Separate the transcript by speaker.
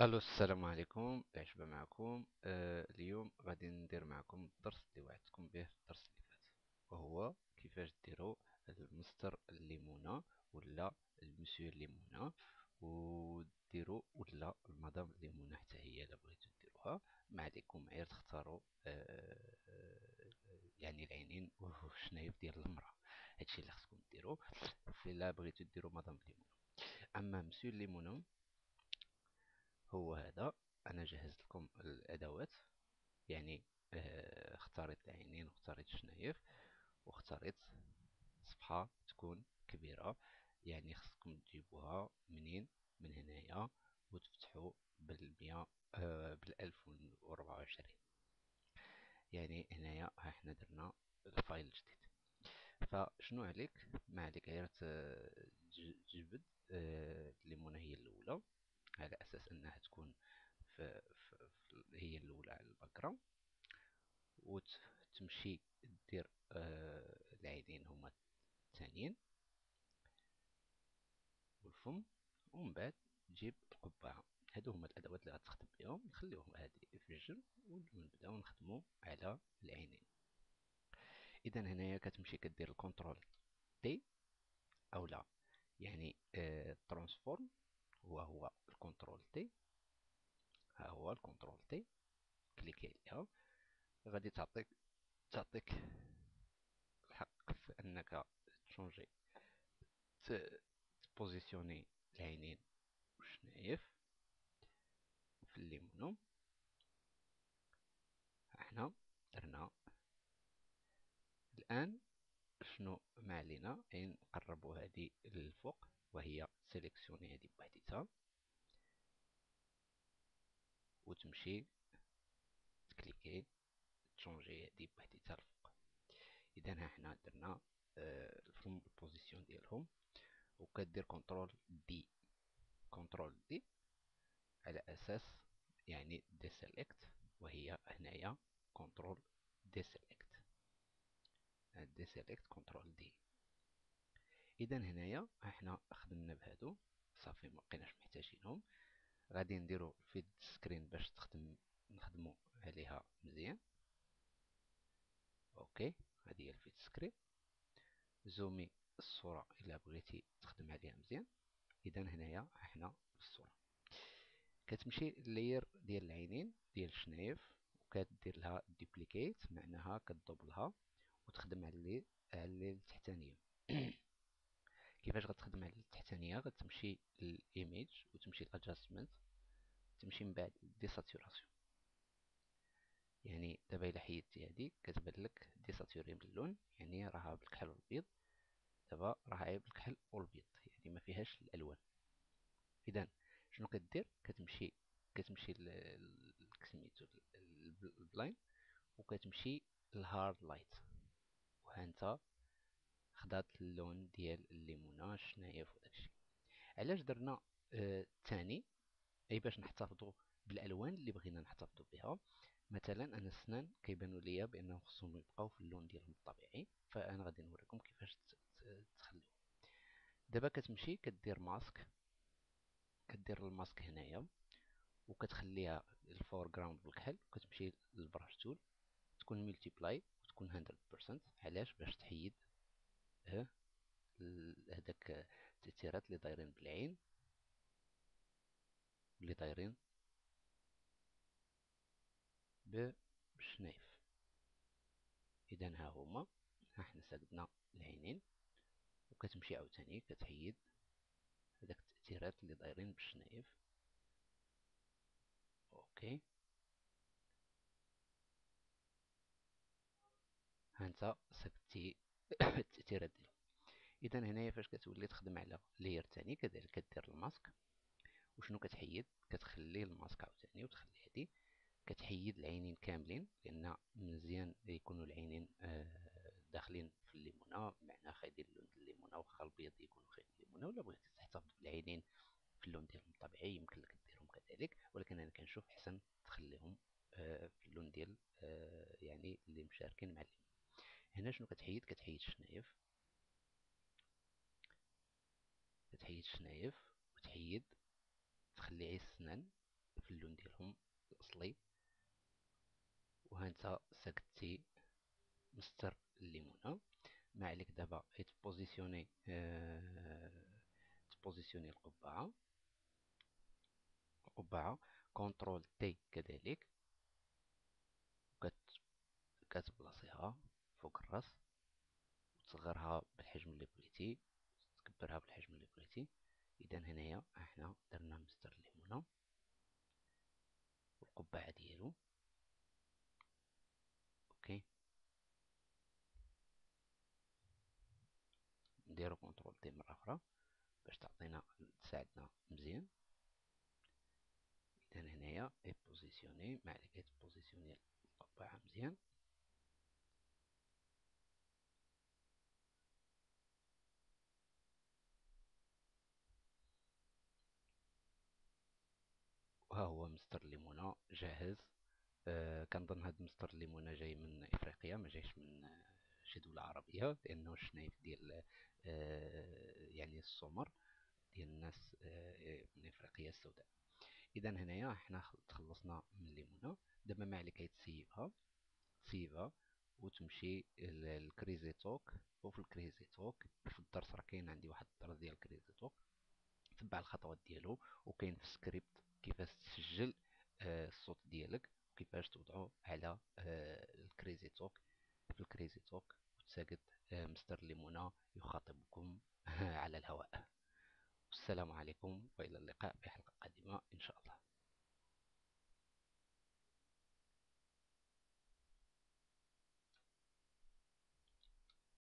Speaker 1: ألو السلام عليكم. عشبة معكم؟ آه اليوم غادي ندير معكم الدرس اللي وعدتكم به الدرس اللي فات وهو كيفاش ديروا المستر الليمونة ولا المسيو الليمونة وديروا ولا المدام الليمونة حتى هي إلا بغيتو ديروها ما عليكم غير تختاروا آه يعني العينين والشنايف ديال المرأة. هادشي اللي خصكم ديروا الا بغيتو ديروا مدام الليمونة أما مسيو الليمونة هو هذا. أنا جهزت لكم الأدوات. يعني آه اختاريت العينين واختاريت الشنايف واختاريت صفحة تكون كبيرة. يعني خصكم تجيبوها منين؟ من هنايا وتفتحوا بالمية آه بالألف وربعة وعشرين. يعني هنايا ها درنا ال file الجديد. فشنو عليك؟ ما عليك غير تجبد آه الليمونة هي الأولى. على أساس إنها تكون في, في, في هي الأولى على ال back وتمشي دير آه العينين هما الثانيين والفم. ومن بعد تجيب القبعة. هادو هما الأدوات اللي غتخدم بهم. نخليوهم هادي في الجنب ونبداو نخدمو على العينين. إذا هنايا كتمشي كدير ال control T أو لا. يعني آه وهو ال control T ها هو ال control T cliquي عليها غادي تعطيك تعطيك الحق في أنك تشونجي. تpositionي العينين والشنايف في الليمونة إحنا درنا الآن شنو ما علينا. أين نقربو هذه للفوق؟ وهي sélectionni هذه بوحديتها. وتمشي تcliquي تشونجي هذه بوحديتها الفوق إذا ها حنا درنا آه الفم ال position ديالهم. وكدير control D. control D على أساس يعني deselect وهي هنايا control D select control D. إذا هنايا إحنا خدمنا بهادو. صافي مبقيناش محتاجينهم. غادي نديرو fit screen باش تخدم نخدمو عليها مزيان. okay هذه هي ال fit screen zoomي الصورة إلا بغيتي تخدم عليها مزيان. إذا هنايا إحنا في الصورة. كتمشي لير ديال العينين ديال الشنايف وكدير لها duplicate معناها كdoubleها وتخدم على اللي التحتانية كيفاش غتخدم على التحتانيه غتمشي لل image وتمشي ل adjustment تمشي من بعد désaturation يعني دابا الا حيدتي هادي كتبان لك désaturé باللون يعني راها بالكحل والبيض دابا راها بالكحل والبيض يعني ما فيهاش الالوان اذا شنو كدير كتمشي كتمشي لسميتو ال blend وكتمشي لل hard light وهانتا خدات اللون ديال الليمونة الشنايف وداكشي علاش درنا الثاني آه أي باش نحتفظوا بالألوان اللي بغينا نحتفظوا بها؟ مثلا أنا السنان كيبانوا ليا بأنهم خصهم يبقاو في اللون ديالهم الطبيعي فأنا غادي نوريكم كيفاش تخليو دابا كتمشي كدير mask كدير ال mask هنايا وكتخليها ال foreground بالكحل وكتمشي لل brush tool تكون multiply وتكون 100% علاش؟ باش تحيد هذاك التأثيرات اللي دايرين بالعين؟ اللي دايرين بالشنايف اذا ها هما ها حنا سددنا العينين وكتمشي عاوتاني كتحيد هذاك التأثيرات اللي دايرين بالشنايف OK. هانتا سكتي ديالو اذا هنايا فاش كتولي تخدم على layer تاني كذلك كدير ال mask. وشنو كتحيد؟ كتخلي ال mask عاوتاني وتخلي هادي. كتحيد العينين كاملين لأن مزيان يكونوا العينين آه داخلين في الليمونة. معناها خايدين اللون ديال الليمونة واخا البيض يكونوا خايدين الليمونة ولا بغيتي تحتفظ بالعينين في اللون ديالهم الطبيعي يمكن لك ديرهم كذلك. ولكن أنا كنشوف أحسن تخليهم آه في اللون ديال آه يعني اللي مشاركين مع الليمونة. هنا شنو كتحيد كتحيد الشنايف كتحيد الشنايف وتحيد تخلي غير السنان في اللون ديالهم الاصلي وهانتا سقتي مستر الليمونة. ما عليك دابا ت positionner آه ت positionner القبعة. القبعة control T كذلك. كتبلاصيها فوق الراس وتصغرها بالحجم اللي بغيتي تكبرها بالحجم اللي بغيتي. اذا هنايا إحنا درنا مستر الليمونه والقبعة ديالو. OK. نديرو control T مرة أخرى باش تعطينا تساعدنا مزيان. اذا هنايا et positionner ما عليك القبعه مزيان وها هو مستر الليمونة جاهز. آه كنظن هاد مستر الليمونة جاي من إفريقيا ما جايش من شي دولة عربية لأنه الشنايف ديال آه يعني السمر ديال الناس آه من إفريقيا السوداء. اذا هنايا حنا تخلصنا من الليمونة دابا ما عليك تسيبها تسيبها وتمشي لل CrazyTalk. وفي ال CrazyTalk في الدرس راه كاين عندي واحد الدرس ديال ال CrazyTalk. تبع الخطوات ديالو وكاين في السكريبت كيفاش تسجل آه، الصوت ديالك وكيفاش توضعه على آه، ال CrazyTalk في ال CrazyTalk وتساقط مستر ليمونا يخاطبكم على الهواء. السلام عليكم وإلى اللقاء في حلقة قادمة إن شاء الله.